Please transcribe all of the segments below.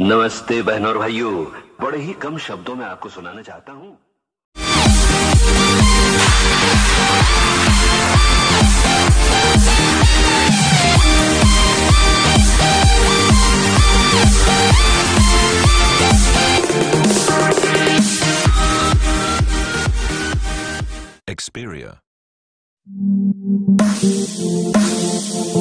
नमस्ते बहनों और भाइयों बड़े ही कम शब्दों में आपको सुनाना चाहता हूँ Xperia. Thank you.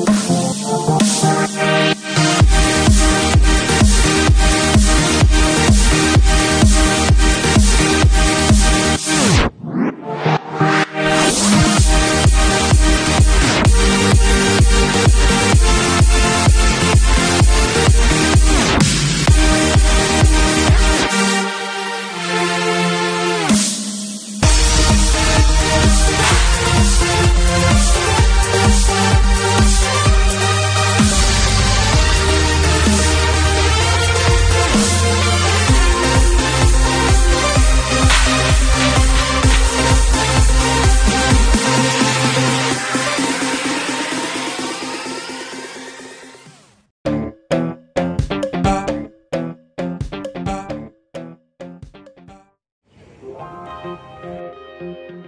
Música